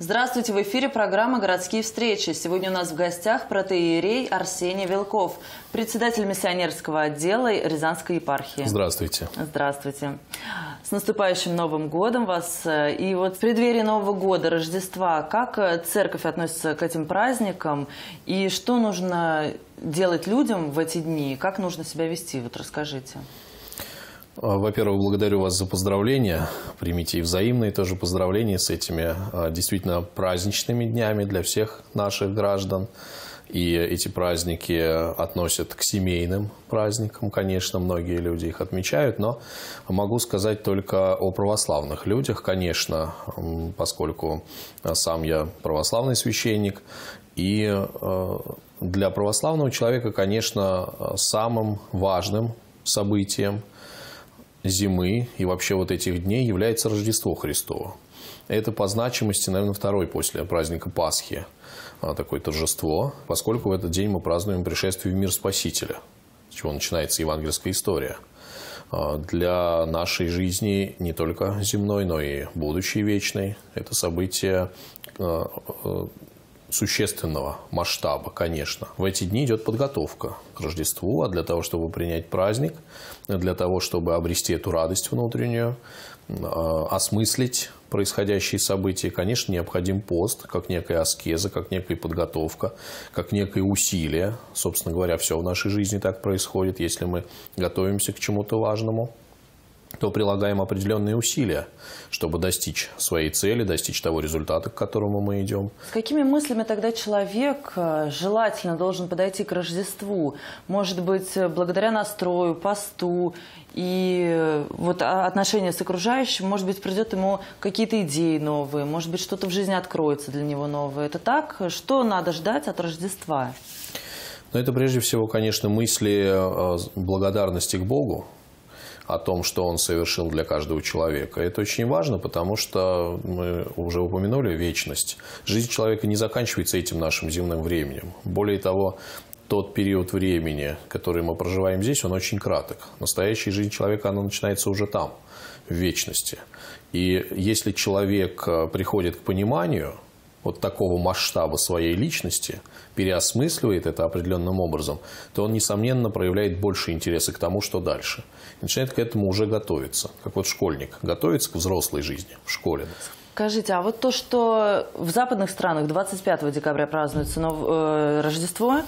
Здравствуйте, в эфире программа «Городские встречи». Сегодня у нас в гостях протеерей Арсений Вилков, председатель миссионерского отдела Рязанской епархии. Здравствуйте. Здравствуйте. С наступающим Новым годом вас. И вот в преддверии Нового года, Рождества, как церковь относится к этим праздникам и что нужно делать людям в эти дни, как нужно себя вести? Вот расскажите. А, во-первых, благодарю вас за поздравления. Примите и взаимные тоже поздравления с этими а, действительно праздничными днями для всех наших граждан. И эти праздники относят к семейным праздникам, конечно, многие люди их отмечают, но могу сказать только о православных людях, конечно, поскольку сам я православный священник, и а, для православного человека, конечно, самым важным событием – зимы и вообще вот этих дней является Рождество Христово. Это по значимости, наверное, второй после праздника Пасхи а, такое торжество, поскольку в этот день мы празднуем пришествие в мир Спасителя, с чего начинается евангельская история. А, для нашей жизни не только земной, но и будущей вечной это событие а, существенного масштаба, конечно. В эти дни идет подготовка к Рождеству, а для того, чтобы принять праздник, для того, чтобы обрести эту радость внутреннюю, осмыслить происходящие события, конечно, необходим пост, как некая аскеза, как некая подготовка, как некое усилие. Собственно говоря, все в нашей жизни так происходит, если мы готовимся к чему-то важному то прилагаем определенные усилия, чтобы достичь своей цели, достичь того результата, к которому мы идем. С какими мыслями тогда человек э, желательно должен подойти к Рождеству? Может быть, благодаря настрою, посту и э, вот отношения с окружающим, может быть, придет ему какие-то идеи новые, может быть, что-то в жизни откроется для него новое. Это так? Что надо ждать от Рождества? Но это прежде всего, конечно, мысли благодарности к Богу, о том, что он совершил для каждого человека. Это очень важно, потому что мы уже упомянули вечность. Жизнь человека не заканчивается этим нашим земным временем. Более того, тот период времени, который мы проживаем здесь, он очень краток. Настоящая жизнь человека, она начинается уже там, в вечности. И если человек э, приходит к пониманию – вот такого масштаба своей личности, переосмысливает это определенным образом, то он, несомненно, проявляет больше интереса к тому, что дальше. И начинает к этому уже готовиться. Как вот школьник готовится к взрослой жизни в школе. Скажите, а вот то, что в западных странах 25 декабря празднуется нов... э, Рождество,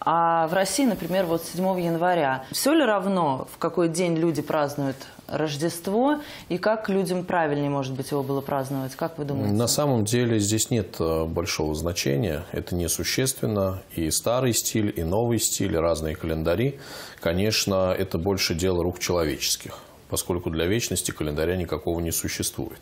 а в России, например, вот 7 января, все ли равно, в какой день люди празднуют Рождество и как людям правильнее, может быть, его было праздновать? Как вы думаете? На самом деле здесь нет э, большого значения, это несущественно. И старый стиль, и новый стиль, разные календари. Конечно, это больше дело рук человеческих, поскольку для вечности календаря никакого не существует.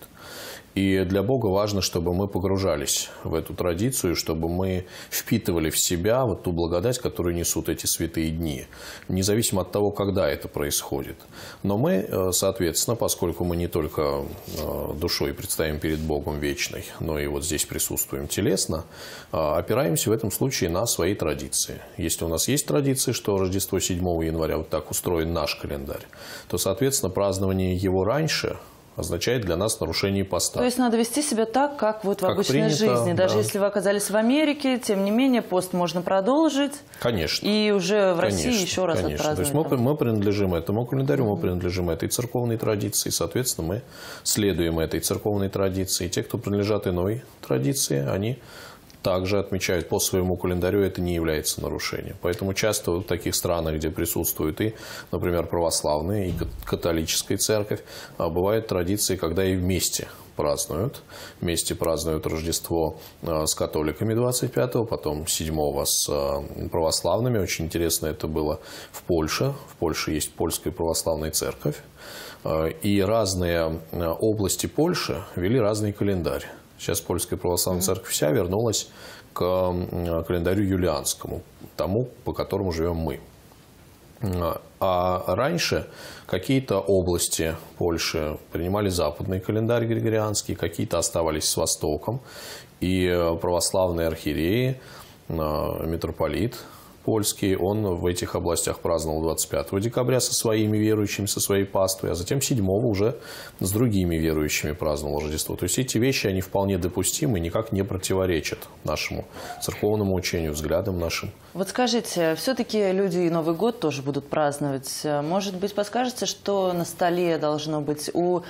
И для Бога важно, чтобы мы погружались в эту традицию, чтобы мы впитывали в себя вот ту благодать, которую несут эти святые дни, независимо от того, когда это происходит. Но мы, э, соответственно, поскольку мы не только э, душой предстоим перед Богом вечной, но и вот здесь присутствуем телесно, э, опираемся в этом случае на свои традиции. Если у нас есть традиции, что Рождество 7 января вот так устроен наш календарь, то, соответственно, празднование его раньше – означает для нас нарушение поста. То есть надо вести себя так, как вот в как обычной принято, жизни. Даже да. если вы оказались в Америке, тем не менее пост можно продолжить. Конечно. И уже в России конечно, еще раз конечно. То есть мы, мы принадлежим этому календарю, мы принадлежим этой церковной традиции. Соответственно, мы следуем этой церковной традиции. Те, кто принадлежат иной традиции, они также отмечают по своему календарю, это не является нарушением. Поэтому часто в таких странах, где присутствуют и, например, православные, и католическая церковь, а бывают традиции, когда и вместе празднуют. Вместе празднуют Рождество а, с католиками 25-го, потом 7-го с а, православными. Очень интересно это было в Польше. В Польше есть польская православная церковь. И разные области Польши вели разный календарь. Сейчас Польская Православная Церковь вся вернулась к календарю юлианскому, тому, по которому живем мы. А раньше какие-то области Польши принимали западный календарь григорианский, какие-то оставались с Востоком. И православные архиереи, митрополит польский, он в этих областях праздновал 25 декабря со своими верующими, со своей паствой, а затем 7 уже с другими верующими праздновал Рождество. То есть эти вещи, они вполне допустимы, никак не противоречат нашему церковному учению, взглядам нашим. Вот скажите, все-таки люди и Новый год тоже будут праздновать. Может быть, подскажете, что на столе должно быть у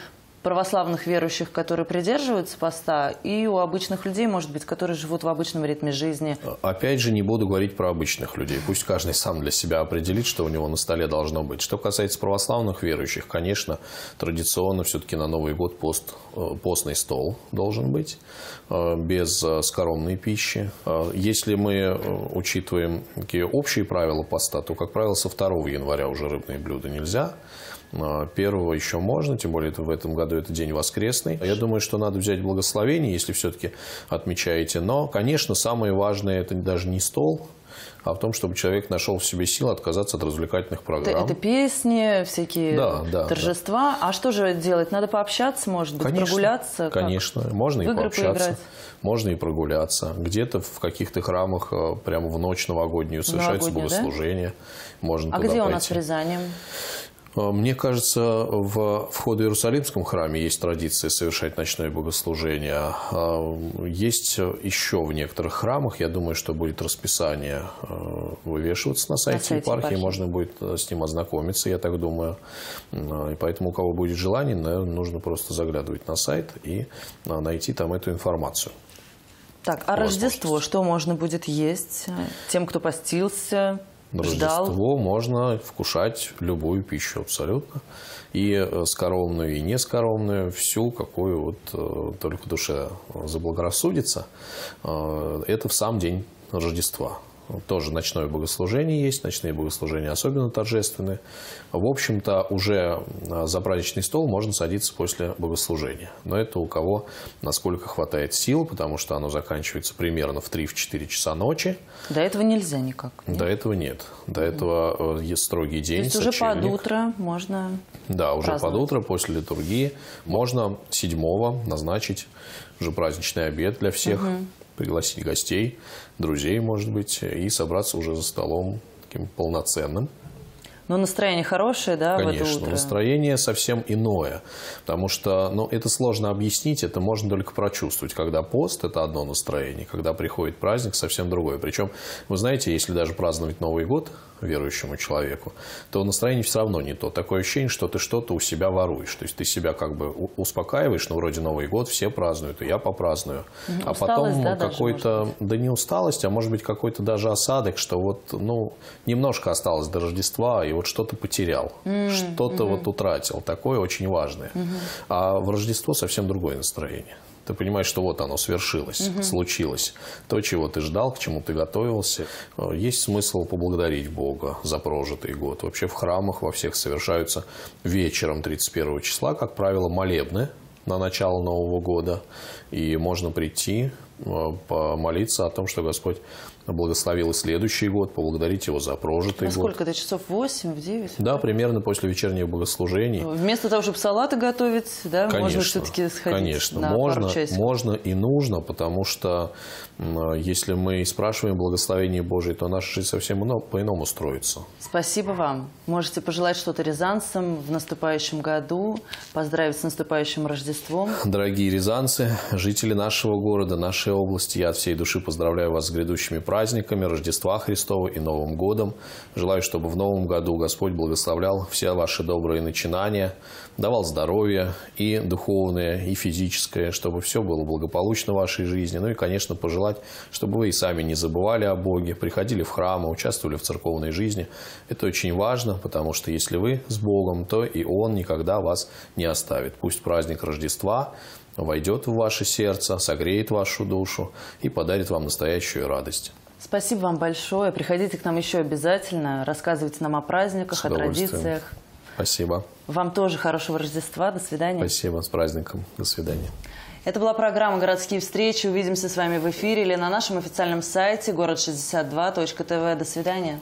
православных верующих, которые придерживаются поста, и у обычных людей, может быть, которые живут в обычном ритме жизни. Опять же, не буду говорить про обычных людей. Пусть каждый сам для себя определит, что у него на столе должно быть. Что касается православных верующих, конечно, традиционно все-таки на Новый год пост, э, постный стол должен быть, э, без э, скоромной пищи. Если мы учитываем такие общие правила поста, то, как правило, со 2 января уже рыбные блюда нельзя. Первого еще можно, тем более это в этом году это день воскресный. Я думаю, что надо взять благословение, если все-таки отмечаете. Но, конечно, самое важное это даже не стол, а в том, чтобы человек нашел в себе силы отказаться от развлекательных программ. Это, это песни, всякие да, да, торжества. Да. А что же делать? Надо пообщаться, может быть, конечно, прогуляться? Конечно, как? можно и пообщаться. Поиграть? Можно и прогуляться. Где-то в каких-то храмах э, прямо в ночь новогоднюю совершается Новогоднее, богослужение. Да? Можно а где пойти. у нас в Рязани? А, мне кажется, в входе в Иерусалимском храме есть традиция совершать ночное богослужение. А, есть еще в некоторых храмах, я думаю, что будет расписание а, вывешиваться на сайте, на сайте епархии, епархии, можно будет э, с ним ознакомиться, я так думаю. И поэтому, у кого будет желание, наверное, нужно просто заглядывать на сайт и найти там эту информацию. Так, а Рождество что можно будет есть тем, кто постился? На Рождество можно вкушать любую пищу абсолютно. И э, скоромную, и нескоромную, всю, какую вот э, только душе заблагорассудится. Э, это в сам день Рождества. Тоже ночное богослужение есть, ночные богослужения особенно торжественные. В общем-то, уже за праздничный стол можно садиться после богослужения. Но это у кого насколько хватает сил, потому что оно заканчивается примерно в 3-4 часа ночи. До этого нельзя никак? Нет? До этого нет. До этого э, есть строгий день, То есть уже под утро можно Да, уже под утро, после литургии. Можно седьмого назначить уже праздничный обед для всех. Угу пригласить гостей, друзей, может быть, и собраться уже за столом таким полноценным. Но настроение хорошее, да, Конечно, в это утро? настроение совсем иное. Потому что ну, это сложно объяснить, это можно только прочувствовать. Когда пост – это одно настроение, когда приходит праздник – совсем другое. Причем, вы знаете, если даже праздновать Новый год – верующему человеку, то настроение все равно не то. Такое ощущение, что ты что-то у себя воруешь. То есть ты себя как бы успокаиваешь, ну, вроде Новый год, все празднуют, и я попраздную. Угу. А усталость, потом да, какой-то, да не усталость, а может быть какой-то даже осадок, что вот, ну, немножко осталось до Рождества, и вот что-то потерял, mm что-то угу. вот утратил. Такое очень важное. Угу. А в Рождество совсем другое настроение. Ты понимаешь, что вот оно свершилось, угу. случилось. То, чего ты ждал, к чему ты готовился. Э, есть смысл поблагодарить Бога за прожитый год. Вообще в храмах во всех совершаются вечером 31 числа, как правило, молебны на начало Нового года. И можно прийти, помолиться о том, что Господь благословил и следующий год, поблагодарить его за прожитый На год. сколько? До часов 8, в 9? Да, примерно после вечерних богослужений. Вместо того, чтобы салаты готовить, да, конечно, можно все-таки сходить Конечно, на можно, можно и нужно, потому что если мы спрашиваем благословение Божие, то наша жизнь совсем по-иному строится. Спасибо вам. Можете пожелать что-то рязанцам в наступающем году, поздравить с наступающим Рождеством. Дорогие рязанцы, жители нашего города, нашей области, я от всей души поздравляю вас с грядущими праздниками Рождества Христова и Новым годом. Желаю, чтобы в Новом году Господь благословлял все ваши добрые начинания, давал здоровье и духовное, и физическое, чтобы все было благополучно в вашей жизни. Ну и, конечно, пожелать, чтобы вы и сами не забывали о Боге, приходили в храмы, участвовали в церковной жизни. Это очень важно, потому что если вы с Богом, то и Он никогда вас не оставит. Пусть праздник Рождества войдет в ваше сердце, согреет вашу душу и подарит вам настоящую радость. Спасибо вам большое. Приходите к нам еще обязательно. Рассказывайте нам о праздниках, о традициях. Спасибо. Вам тоже хорошего Рождества. До свидания. Спасибо. С праздником. До свидания. Это была программа «Городские встречи». Увидимся с вами в эфире или на нашем официальном сайте город62.тв. До свидания.